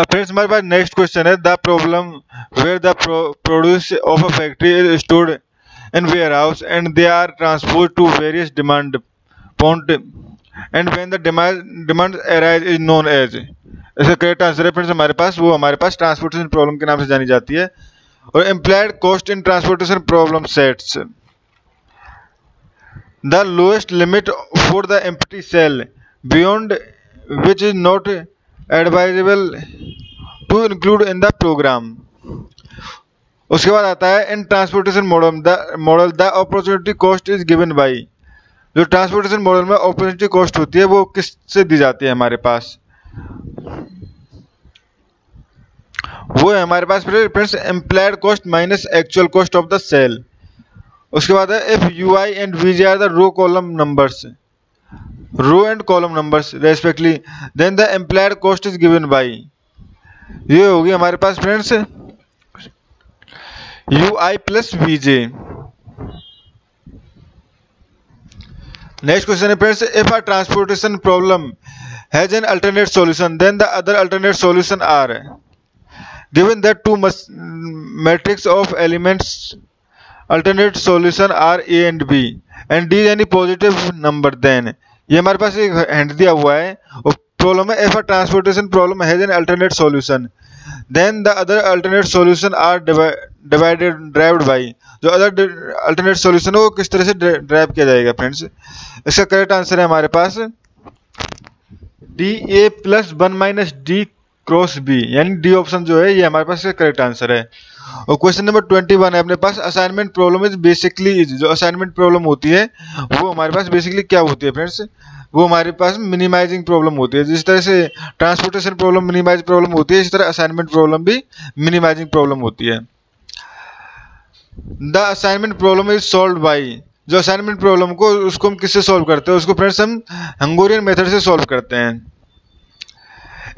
Friends हमारे पास next question है the problem where the produce of a factory is stored in warehouse and they are transport to various demand point and when the demand demand arise is known as इसका correct answer है friends हमारे पास, वो हमारे पास transportation problem के नाम से जानी जाती है और employed cost in transportation problem sets the lowest limit for the empty cell beyond which is not advisable to include in the program उसके बाद आता है in transportation model the model the opportunity cost is given by जो transportation model में opportunity cost होती है, वो किससे दी जाती है हमारे पास? वो है हमारे पास friends employed cost minus actual cost of the cell उसके बाद है if U I and V G are the row column numbers row and column numbers respectively then the employed cost is given by ये होगी हमारे पास friends U I plus V J next question है friends if a transportation problem has an alternate solution then the other alternate solution are that two matrix of elements, alternate solution are a and b, and d is any positive number then ये हमारे पास एक hand दिया हुआ है और है if a transportation problem has an alternate solution then the other alternate solution are divided derived by जो other alternate solution है, वो किस तरह से ड्राइव किया जाएगा फ्रेंड्स इसका करेक्ट आंसर है हमारे पास D A plus one minus D cross B यानी डी ऑप्शन जो है, ये हमारे पास करेक्ट आंसर है। और क्वेश्चन नंबर ट्वेंटी वन है, अपने पास असाइनमेंट प्रॉब्लम इज़ बेसिकली जो असाइनमेंट प्रॉब्लम होती है, वो हमारे पास बेसिकली क्या होती है फ्रेंड्स वो हमारे पास मिनिमाइजिंग प्रॉब्लम होती है। जिस तरह से ट्रांसपोर्टेशन प्रॉब्लम मिनिमाइज प्रॉब्लम होती है, इस तरह असाइनमेंट प्रॉब्लम भी मिनिमाइजिंग प्रॉब्लम होती है। The assignment problem is solve by जो असाइनमेंट प्रॉब्लम को, उसको हम किससे सॉल्व करते हैं? उसको फ्रेंड्स हम हंगोरियन मेथड से सॉल्व करते हैं।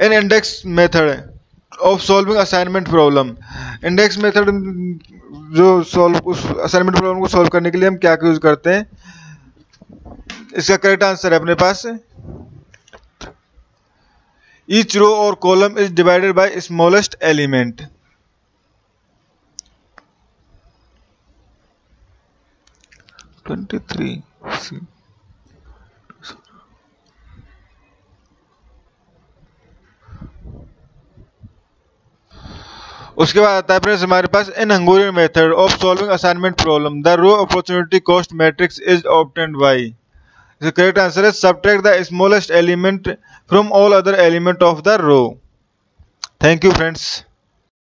In index method of solving assignment problem index method जो सॉल्व उस असाइनमेंट प्रॉब्लम को सॉल्व करने के लिए हम क्या यूज़ करते हैं? इसका करेक्ट आंसर है अपने पास। ईच रो और column is divided by smallest element twenty three उसके बाद आता है फ्रेंड्स हमारे पास in Hungarian method of solving assignment problem the row opportunity cost matrix is obtained by The correct answer is subtract the smallest element from all other element of the row. Thank you friends.